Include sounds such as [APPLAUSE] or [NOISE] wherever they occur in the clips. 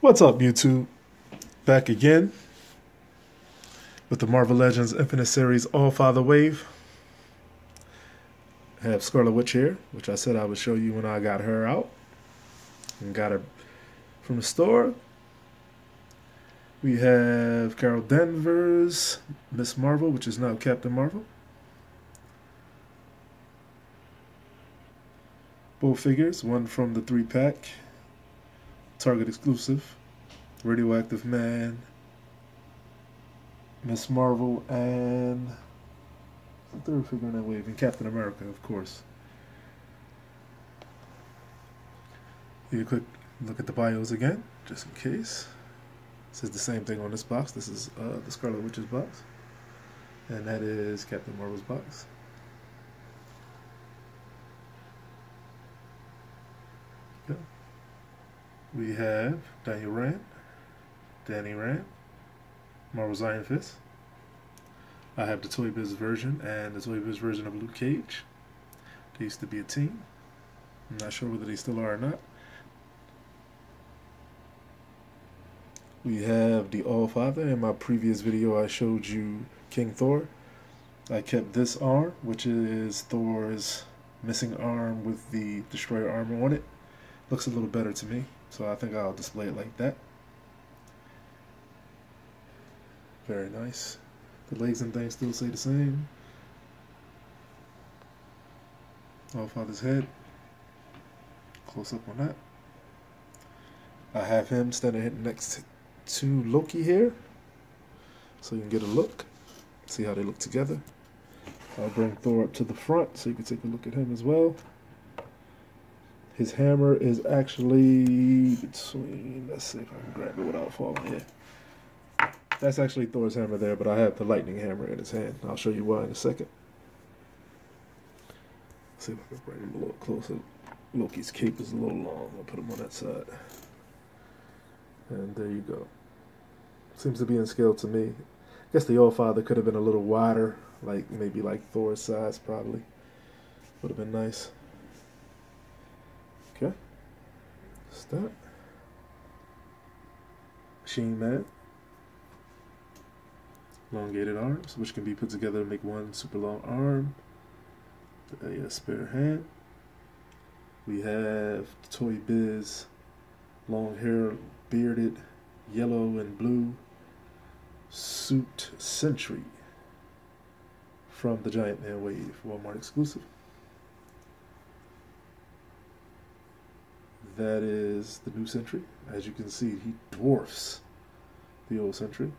What's up, YouTube? Back again with the Marvel Legends Infinite Series All Father Wave. I have Scarlet Witch here, which I said I would show you when I got her out and got her from the store. We have Carol Danvers, Miss Marvel, which is now Captain Marvel. Both figures, one from the three pack, Target exclusive, Radioactive Man, Miss Marvel, and the third figure in that wave, and Captain America, of course. You quick look at the bios again, just in case. It says the same thing on this box. This is uh, the Scarlet Witch's box, and that is Captain Marvel's box. We have Daniel Rand, Danny Rand, Marvel's Iron Fist. I have the Toy Biz version and the Toy Biz version of Luke Cage. They used to be a team. I'm not sure whether they still are or not. We have the All Father. In my previous video, I showed you King Thor. I kept this arm, which is Thor's missing arm with the Destroyer armor on it. Looks a little better to me. So I think I'll display it like that. Very nice. The legs and things still stay the same. All Father's head. Close up on that. I have him standing next to Loki here. So you can get a look. See how they look together. I'll bring Thor up to the front so you can take a look at him as well. His hammer is actually between, let's see if I can grab it without falling here. That's actually Thor's hammer there, but I have the lightning hammer in his hand. I'll show you why in a second. Let's see if I can bring him a little closer. Loki's cape is a little long. I'll put him on that side. And there you go. Seems to be in scale to me. I guess the All Father could have been a little wider, like maybe like Thor's size probably. Would have been nice. Okay. Start. Machine Man. Elongated arms, which can be put together to make one super long arm. Uh, a, a spare hand. We have Toy Biz long hair, bearded, yellow and blue suit Sentry from the Giant Man Wave, Walmart exclusive. That is the new Sentry. As you can see, he dwarfs the old Sentry.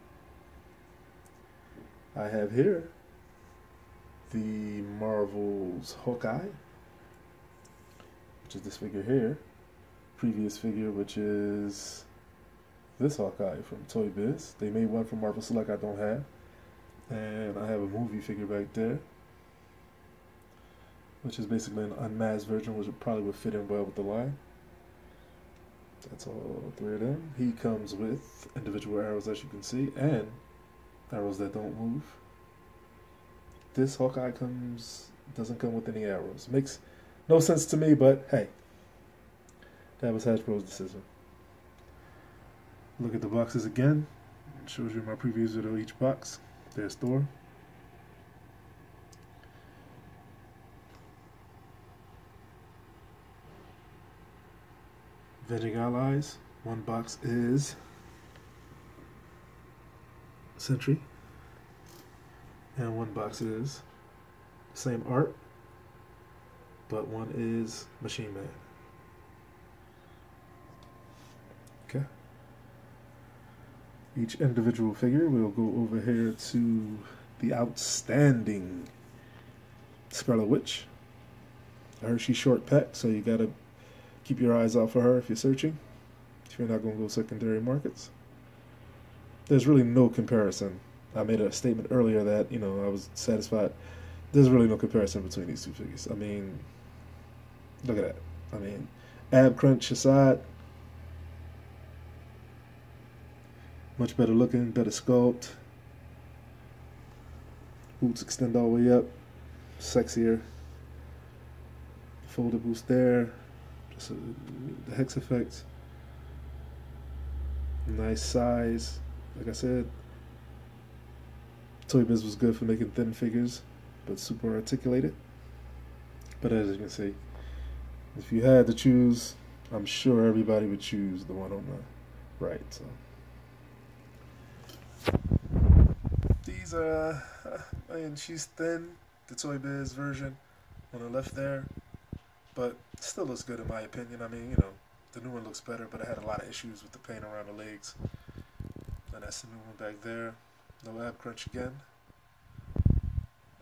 I have here the Marvel's Hawkeye, which is this figure here. Previous figure, which is this Hawkeye from Toy Biz. They made one from Marvel Select I don't have. And I have a movie figure back there, which is basically an unmasked version, which probably would fit in well with the line. That's all three of them. He comes with individual arrows, as you can see, and arrows that don't move. This Hawkeye comes doesn't come with any arrows. Makes no sense to me, but hey, that was Hasbro's decision. Look at the boxes again. It shows you my previous video each box. There's Thor. Avenging Allies. One box is Sentry. And one box is same art, but one is Machine Man. Okay. Each individual figure, we'll go over here to the outstanding Scarlet Witch. I heard she's short pet, so you gotta keep your eyes out for her if you're searching, if you're not going to go secondary markets. There's really no comparison. I made a statement earlier that, you know, I was satisfied. There's really no comparison between these two figures. I mean, look at that. I mean, ab crunch aside, much better looking, better sculpt. Boots extend all the way up, sexier. Folded boots there, so the hex effect. Nice size. Like I said, Toy Biz was good for making thin figures, but super articulated. But as you can see, if you had to choose, I'm sure everybody would choose the one on the right. So these are, uh, and she's thin, the Toy Biz version on the left there, but still looks good in my opinion. I mean, you know, the new one looks better, but I had a lot of issues with the paint around the legs. And that's the new one back there. No ab crunch again.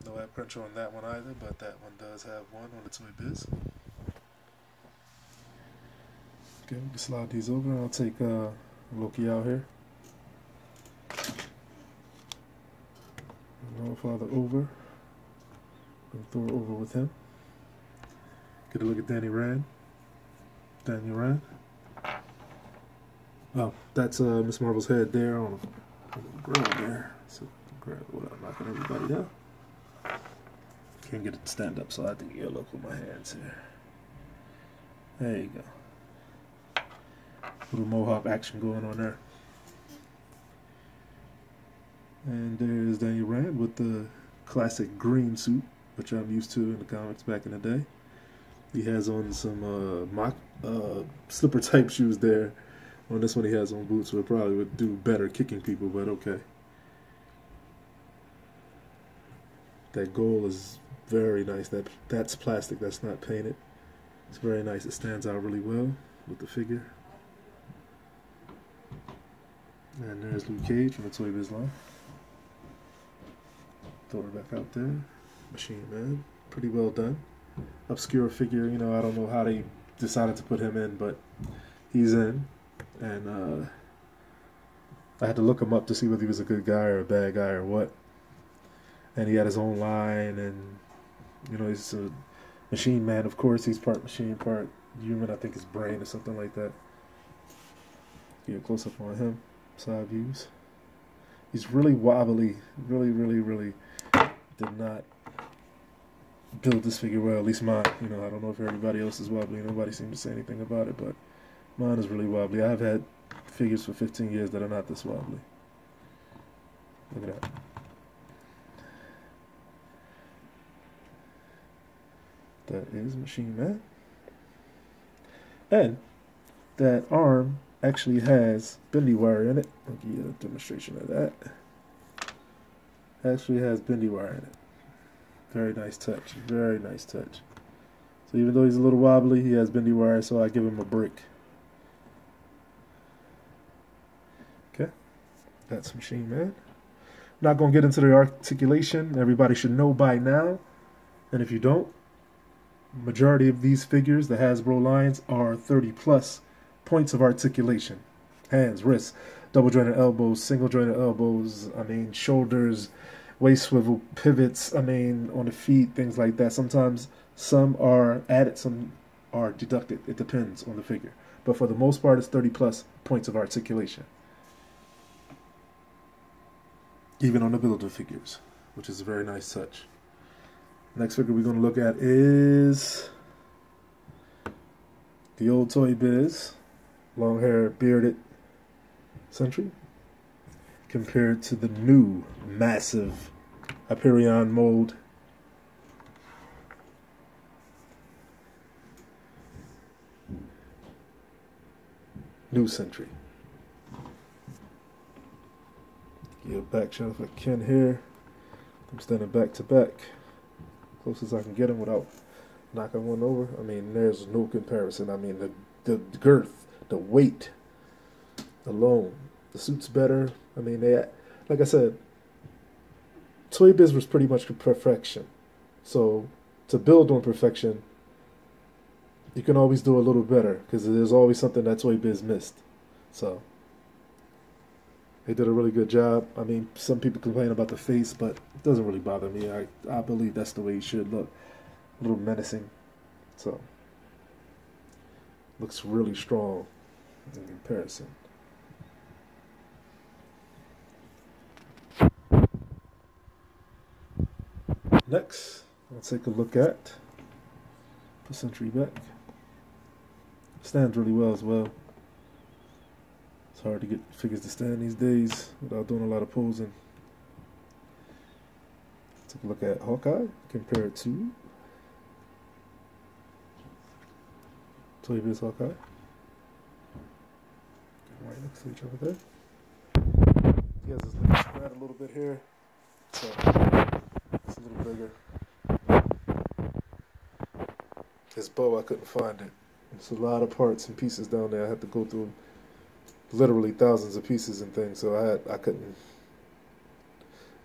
No ab crunch on that one either, but that one does have one on the Toy Biz. Okay, we can slide these over. I'll take uh, Loki out here. All Father over. And throw over with him. Get a look at Danny Rand. Danny Rand. Oh, that's uh, Miss Marvel's head there on the ground there. So grab knocking everybody down. Can't get it to stand up, so I have to get a look with my hands here. There you go. Little mohawk action going on there. And there's Danny Rand with the classic green suit, which I'm used to in the comics back in the day. He has on some uh, mock uh, slipper type shoes there. On this one, he has on boots, so it probably would do better kicking people, but okay. That goal is very nice. That That's plastic, that's not painted. It's very nice. It stands out really well with the figure. And there's Luke Cage from the Toy Biz line. Throw her back out there. Machine Man. Pretty well done. Obscure figure, you know, I don't know how they decided to put him in, but he's in. And uh, I had to look him up to see whether he was a good guy or a bad guy or what. And he had his own line, and, you know, he's a machine man, of course. He's part machine, part human. I think his brain or something like that. Get a close up on him. Side views. He's really wobbly. Really, really, really did not build this figure well. At least mine. You know, I don't know if everybody else is wobbly. Nobody seemed to say anything about it, but mine is really wobbly. I've had figures for 15 years that are not this wobbly. Look at that. That is Machine Man. And that arm actually has bendy wire in it. I'll give you a demonstration of that actually has bendy wire in it. Very nice touch. Very nice touch. So even though he's a little wobbly, he has bendy wire, so I give him a break. Okay, that's Machine Man. Not going to get into the articulation. Everybody should know by now. And if you don't, majority of these figures, the Hasbro lines, are 30 plus points of articulation. Hands, wrists, double jointed elbows, single jointed elbows, I mean, shoulders, waist swivel, pivots, I mean, on the feet, things like that. Sometimes some are added, some are deducted. It depends on the figure. But for the most part, it's 30 plus points of articulation. Even on the builder figures, which is a very nice touch. Next figure we're going to look at is the old Toy Biz, long hair, bearded Sentry compared to the new massive Hyperion mold. New Sentry. Get a back shot if I can here. I'm standing back to back. Close as I can get him without knocking one over. I mean, there's no comparison. I mean, the, the girth, the weight alone. The suit's better. I mean, they, like I said, Toy Biz was pretty much perfection. So to build on perfection, you can always do a little better because there's always something that Toy Biz missed. So they did a really good job. I mean, some people complain about the face, but it doesn't really bother me. I, I believe that's the way he should look. A little menacing. So looks really strong in comparison. Next, let's take a look at the Sentry back. Stands really well as well. It's hard to get figures to stand these days without doing a lot of posing. Take a look at Hawkeye, compare it to Toy Biz Hawkeye. Right next to each other there. He has his legs spread a little bit here, so a little bigger. His bow, I couldn't find it. There's a lot of parts and pieces down there. I had to go through literally thousands of pieces and things, so I had I couldn't.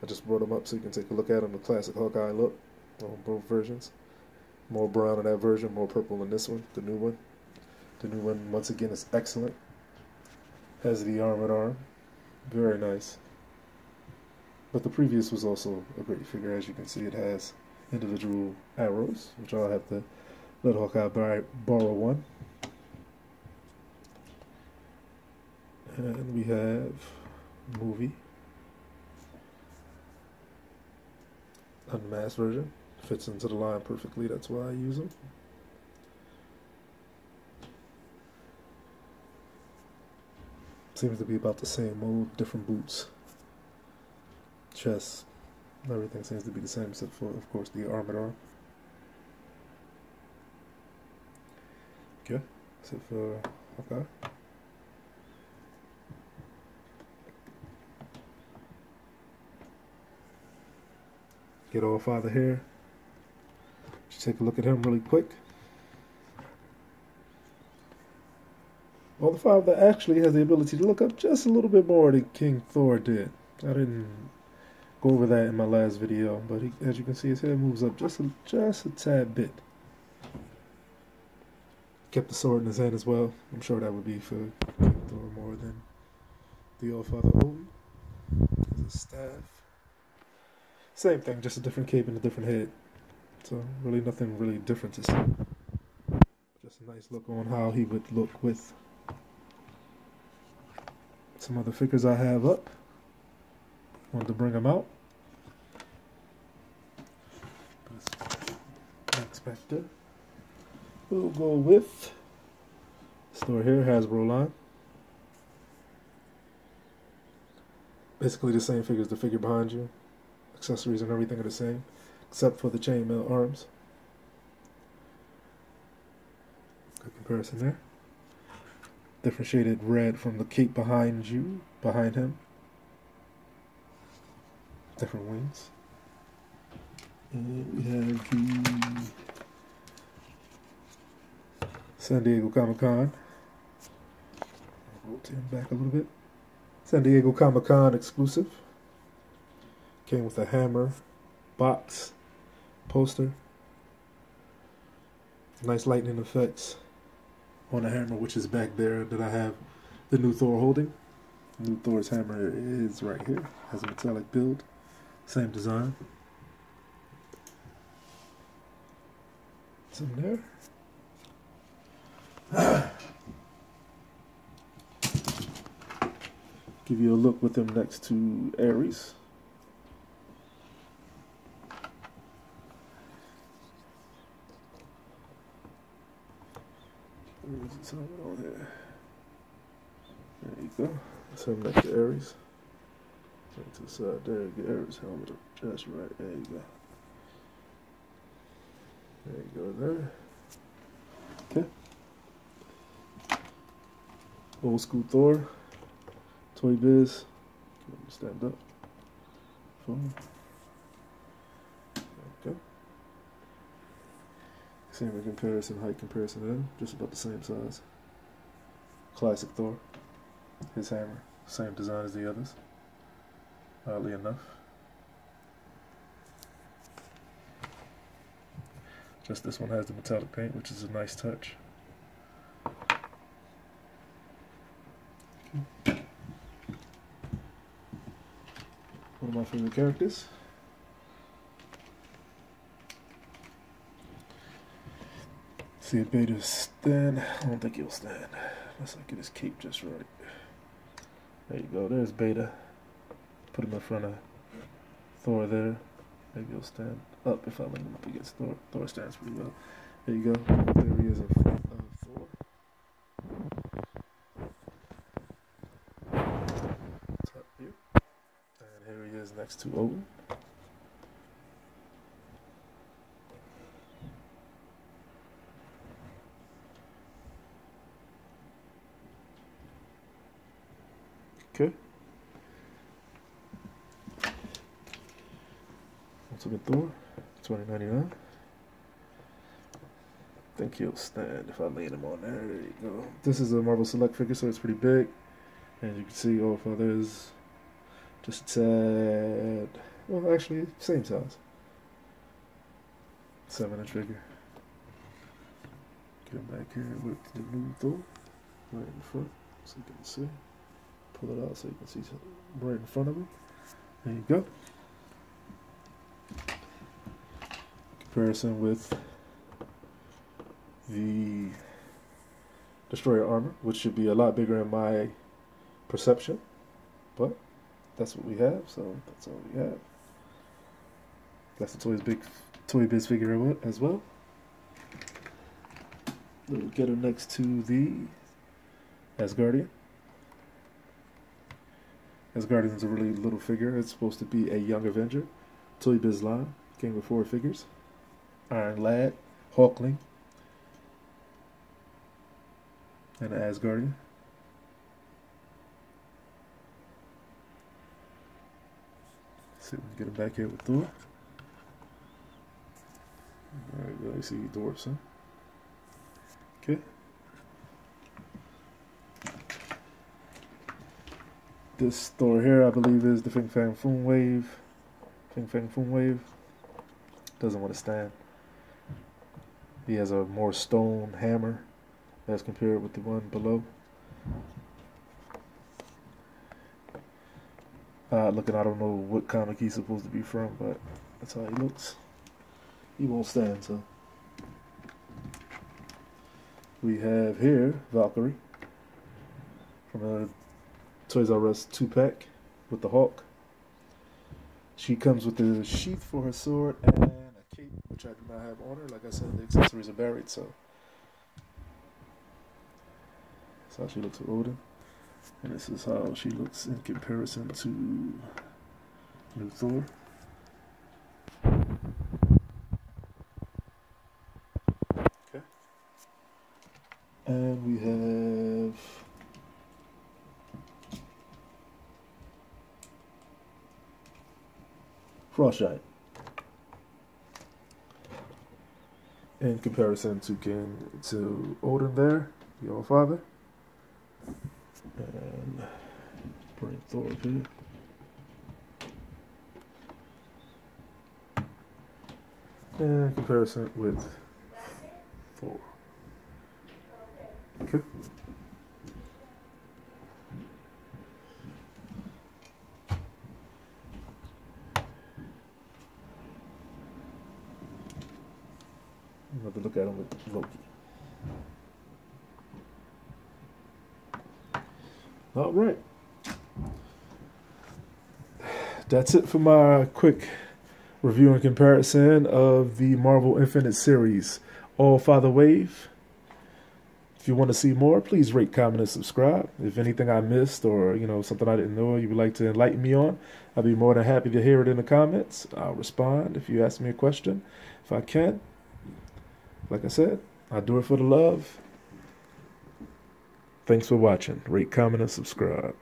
I just brought them up so you can take a look at them. The classic Hawkeye look on both versions. More brown in that version, more purple in this one, the new one. The new one, once again, is excellent. Has the arm armored arm. Very nice. But the previous was also a great figure. As you can see, it has individual arrows, which I'll have to let Hawkeye buy, borrow one. And we have movie. Unmasked version. Fits into the line perfectly, that's why I use them. Seems to be about the same mold, different boots. Chest. Everything seems to be the same except for, of course, the armored arm. Okay, except for okay. Get all father here. Just take a look at him really quick. Well, the father actually has the ability to look up just a little bit more than King Thor did. I didn't go over that in my last video, but he, as you can see, his head moves up just a, just a tad bit. Kept the sword in his hand as well. I'm sure that would be for Thor more than the All Father Odin. His staff. Same thing, just a different cape and a different head. So really nothing really different to see. Just a nice look on how he would look with some other figures I have up. Wanted to bring them out. X-Factor. We'll go with Thor here, Hasbro line. Basically the same figure as the figure behind you. Accessories and everything are the same, except for the chainmail arms. Good comparison there different shaded red from the cape behind you, behind him. Different wings. And we have the San Diego Comic Con. Rotate him back a little bit. San Diego Comic Con exclusive. Came with a hammer, box, poster. Nice lightning effects on the hammer, which is back there that I have the new Thor holding. New Thor's hammer is right here. Has a metallic build. Same design. In there. [COUGHS] Give you a look with them next to Ares. Where's the helmet on here? There you go. That's next to Ares. To the side there, get Ares helmet just right. There you go. There you go there. Okay. Old school Thor. Toy Biz. Stand up. Phone. Same comparison, height comparison then, just about the same size. Classic Thor. His hammer, same design as the others. Oddly enough. Just this one has the metallic paint, which is a nice touch. One of my favorite characters. see if Beta stand. I don't think he'll stand. I get his cape just right. There you go. There's Beta. Put him in front of Thor there. Maybe he'll stand up if I line him up against Thor. Thor stands pretty well. There you go. There he is of, of Thor. Top here. And here he is next to Odin. Ultimate Thor, 2099. I think he'll stand if I lean him on there. There you go. This is a Marvel Select figure, so it's pretty big. As you can see, all father is just tad. Well, actually, same size. Seven inch figure. Get him back here with the new Thor right in front so you can see pull it out so you can see right in front of me. There you go. Comparison with the destroyer armor, which should be a lot bigger in my perception, but that's what we have, so that's all we have. That's the Toys Big Toy Biz figure as well. We'll get her next to the Asgardian. Asgardian is a really little figure. It's supposed to be a young Avenger. Toy Biz line. Came with four figures. Iron Lad, Hulkling, and Asgardian. Let's see if we can get him back here with Thor. Alright, go. You see dwarfs, huh? Okay. This Thor here, I believe, is the Fin Fang Foom Wave. Fin Fang Foom Wave. Doesn't want to stand. He has a more stone hammer as compared with the one below. Uh, looking, I don't know what comic he's supposed to be from, but that's how he looks. He won't stand, so. We have here Valkyrie from a Toys R Us two pack with the Hulk. She comes with a sheath for her sword and which I do not have on her. Like I said, the accessories are buried, so that's how she looks with Odin. And this is how she looks in comparison to New Thor. Okay. And we have Frostgiant. In comparison to Ken to Odin there, your father. And bring Thor up here. And comparison with Thor. Okay. I'm going to look at him with Loki. All right. That's it for my quick review and comparison of the Marvel Infinite series, All Father Wave. If you want to see more, please rate, comment, and subscribe. If anything I missed or you know something I didn't know you would like to enlighten me on, I'll be more than happy to hear it in the comments. I'll respond if you ask me a question, if I can. Like I said, I do it for the love. Thanks for watching. Rate, comment, and subscribe.